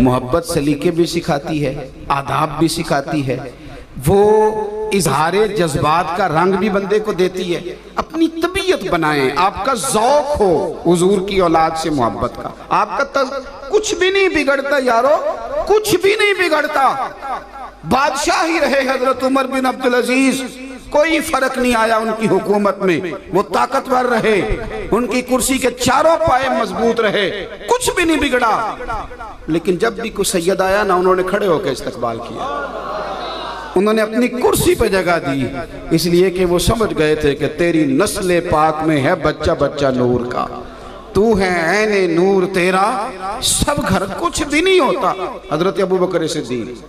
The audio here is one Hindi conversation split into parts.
मोहब्बत सलीके भी सिखाती है आदाब भी सिखाती है। वो इजहार जज्बात का रंग भी बंदे को देती है। अपनी तबीयत बनाए आपका जौक हो हुजूर की औलाद से मोहब्बत का। आपका तज, कुछ भी नहीं बिगड़ता यारो कुछ भी नहीं बिगड़ता। बादशाह ही रहे हज़रत उमर बिन अब्दुल अज़ीज़। कोई फ़र्क नहीं आया उनकी हुकूमत में। वो ताकतवर रहे। उनकी कुर्सी के चारों पाए मज़बूत रहे। कुछ भी नहीं बिगड़ा। लेकिन जब भी कोई सैयद आया ना, उन्होंने खड़े होकर इस्तकबाल किया। उन्होंने अपनी कुर्सी पे जगह दी। इसलिए कि वो समझ गए थे कि तेरी नस्ल पाक में है, बच्चा बच्चा नूर का। तू है ऐने नूर तेरा। सब घर कुछ भी नहीं होता। हज़रत अबू बकर सिद्दीक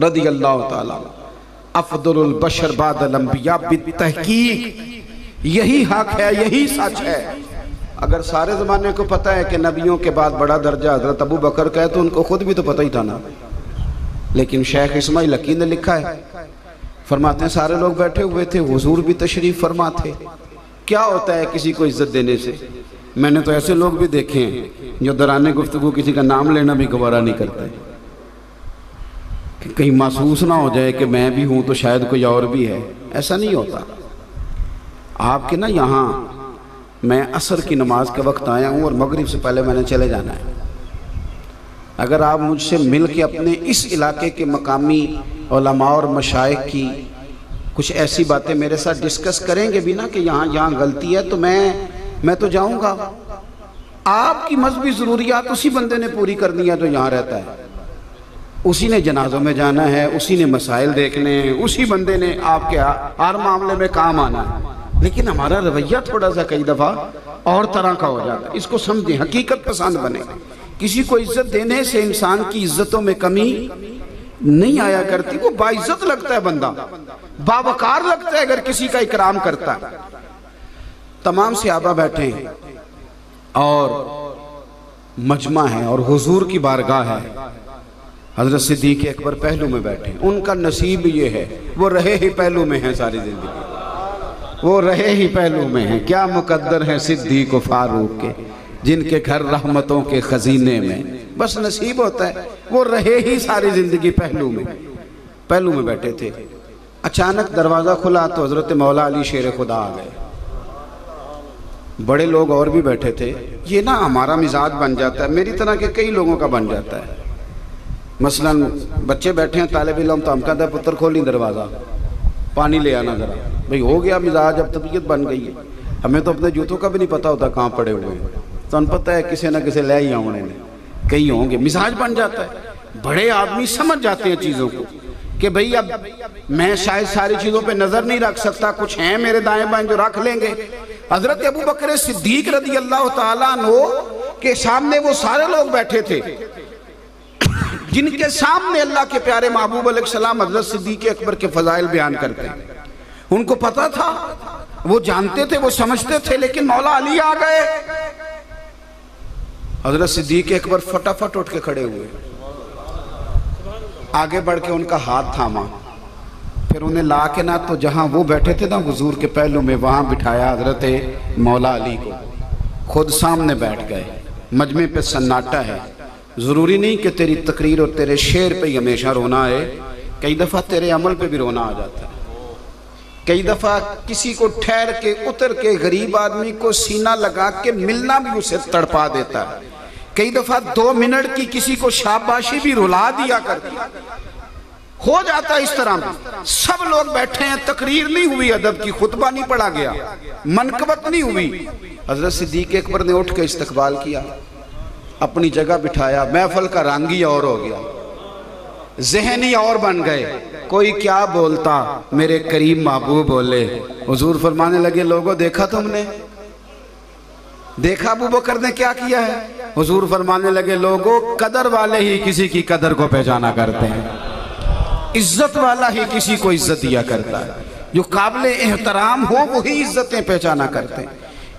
रदी अल्लाह ताला। अफदुल बशर बादल अंबिया तहकीक यही हक है, यही सच है। अगर सारे ज़माने को पता है कि नबियों के बाद बड़ा दर्जा हज़रत अबू बकर का है तो उनको खुद भी तो पता ही था ना। लेकिन शेख इसमाइल लकी ने लिखा है, फरमाते हैं, सारे लोग बैठे हुए थे, हुजूर भी तशरीफ़ फरमा थे क्या होता है किसी को इज़्ज़त देने से? मैंने तो ऐसे लोग भी देखे हैं, जो दराने गुफ्तु किसी का नाम लेना भी गवारा नहीं करते। कहीं महसूस ना हो जाए कि मैं भी हूँ तो शायद कोई और भी है। ऐसा नहीं होता। आपके ना यहाँ मैं असर की नमाज़ के वक्त आया हूँ और मगरिब से पहले मैंने चले जाना है। अगर आप मुझसे मिल के अपने इस इलाके के मकामी और मशाइ की कुछ ऐसी बातें मेरे साथ डिस्कस करेंगे भी ना कि यहाँ यहाँ गलती है तो मैं मैं तो जाऊँगा। आपकी मजहबी ज़रूरियात उसी बंदे ने पूरी करनी है तो यहाँ रहता है। उसी ने जनाजों में जाना है, उसी ने मसाइल देखने हैं उसी बंदे ने आपके हर मामले में काम आना। है लेकिन हमारा रवैया थोड़ा सा कई दफ़ा और तरह का हो जाता। है इसको समझें, हकीकत पसंद बने। किसी को इज़्ज़त देने से इंसान की इज्जतों में कमी नहीं आया करती। वो बाइज्जत लगता है बंदा। बावकार लगता है अगर किसी का इकराम करता है। तमाम सियाबा बैठे हैं और मजमा है और हुजूर की बारगाह है। हज़रत सिद्दीक अकबर पहलू में बैठे उनका नसीब ये है, वो रहे ही पहलू में है सारी ज़िंदगी। वो रहे ही पहलू में है। क्या मुकद्दर है सिद्दीक फारूक के, जिनके घर रहमतों के खजीने में। बस नसीब होता है, वो रहे ही सारी ज़िंदगी पहलू में। पहलू में बैठे थे। अचानक दरवाज़ा खुला तो हज़रत मौला अली शेर खुदा आ गए। बड़े लोग और भी बैठे थे। ये ना हमारा मिजाज बन जाता है, मेरी तरह के कई लोगों का बन जाता है। मसलन, बच्चे बैठे हैं तालब इलम तो हम कहते हैं पुत्र खोली दरवाज़ा। पानी ले आना ज़रा। भाई, हो गया मिजाज, अब तबीयत बन गई है। हमें तो अपने जूतों का भी नहीं पता होता कहाँ पड़े हुए हैं। तो पता है, किसी ना किसी ले ही आने ने। कई होंगे। मिजाज बन जाता है। बड़े आदमी समझ जाते हैं चीज़ों को कि भाई, अब मैं शायद सारी चीज़ों पे नज़र नहीं रख सकता। कुछ हैं मेरे दाएँ बाएँ जो रख लेंगे। हज़रत अबू बकर सिद्दीक रदी अल्लाह तनो के सामने वो सारे लोग बैठे थे। जिनके सामने अल्लाह के प्यारे महबूब सलाम हज़रत सिद्दीक अकबर के फजाइल बयान करते हैं। उनको पता था, वो जानते थे, वो समझते थे, लेकिन मौला अली आ गए। हज़रत सिद्दीक अकबर फटाफट उठ के खड़े हुए। आगे बढ़ के उनका हाथ थामा। फिर उन्हें ला के ना तो जहाँ वो बैठे थे ना, हजूर के पहलू में वहाँ बिठाया हज़रत मौला अली को। खुद सामने बैठ गए। मजमे पे सन्नाटा है। ज़रूरी नहीं कि तेरी तकरीर और तेरे शेर पे ही हमेशा रोना है। कई दफ़ा तेरे अमल पे भी रोना आ जाता है। कई दफ़ा किसी को ठहर के, उतर के गरीब आदमी को सीना लगा के मिलना भी उसे तड़पा देता है। कई दफ़ा दो मिनट की किसी को शाबाशी भी रुला दिया करती हो जाता इस तरह सब लोग बैठे हैं, तकरीर नहीं हुई, अदब की खुतबा नहीं पढ़ा गया। मनकबत नहीं हुई। हज़रत सिद्दीक अकबर ने उठ के इस्तकबाल किया। अपनी जगह बिठाया। महफल का रंग ही और हो गया। जहनी और बन गए। कोई क्या बोलता? मेरे करीब महबूब बोले। हुजूर फरमाने लगे, लोगों, देखा तुमने? देखा अबू बकर ने क्या किया है? हुजूर फरमाने लगे, लोगों, कदर वाले ही किसी की कदर को पहचाना करते हैं। इज़्ज़त वाला ही किसी को इज़्ज़त दिया करता है। जो काबिल एहतराम हो, वही इज्जतें पहचाना करते हैं।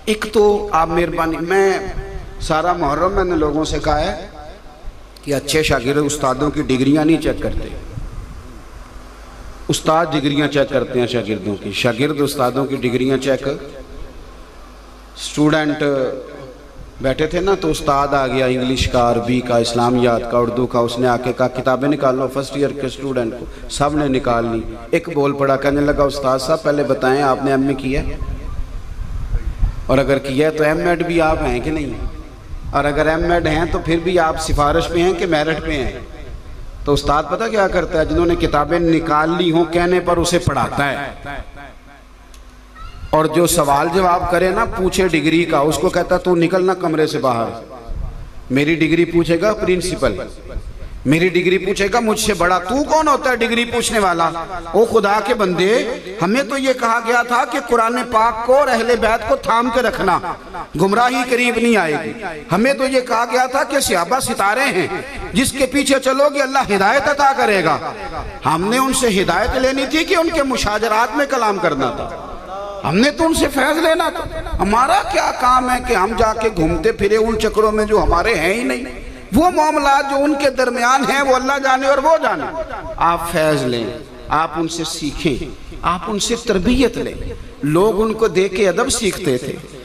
एक तो आप मेहरबानी, मैं सारा मुहर्रम मैंने लोगों से कहा है कि अच्छे शागिर उस्तादों की डिग्रियाँ नहीं चेक करते। उस्ताद डिग्रियाँ चेक करते हैं शागिर्दों की। शागिर्द उस्तादों की डिग्रियाँ चेक। स्टूडेंट बैठे थे ना तो उस्ताद आ गया इंग्लिश का, अरबी का, इस्लामियात का, उर्दू का, उसने आके कहा, किताबें निकाल लो फ़र्स्ट ईयर के स्टूडेंट को। सबने निकाल ली। एक बोल पड़ा, कहने लगा, उस्ताद साहब, पहले बताएँ, आपने एम ए किया? और अगर किया तो एम एड भी आप हैं कि नहीं? और अगर एम एड हैं तो फिर भी आप सिफारिश पे हैं कि मेरिट पे हैं? तो उस्ताद पता क्या करता है? जिन्होंने किताबें निकाल ली हों, कहने पर उसे पढ़ाता है। और जो सवाल जवाब करे ना, पूछे डिग्री का, उसको कहता तू निकलना कमरे से बाहर। मेरी डिग्री पूछेगा प्रिंसिपल। मेरी डिग्री पूछेगा मुझसे बड़ा, तू कौन होता है डिग्री पूछने वाला? ओ खुदा के बंदे, हमें तो ये कहा गया था कि कुरान पाक को और अहले बैत को थाम के रखना, गुमराही करीब नहीं आएगी। हमें तो ये कहा गया था कि सियाबा सितारे हैं, जिसके पीछे चलोगे अल्लाह हिदायत अता करेगा। हमने उनसे हिदायत लेनी थी कि उनके मुशाजरात में कलाम करना था। हमने तो उनसे फैज लेना था। हमारा क्या काम है कि हम जाके घूमते फिरे उन चक्रों में जो हमारे हैं ही नहीं? वो मामला जो उनके दरमियान है, वो अल्लाह जाने और वो जाने। आप फैज लें, आप उनसे सीखें, आप उनसे तरबियत लें। लोग उनको देख के अदब सीखते थे।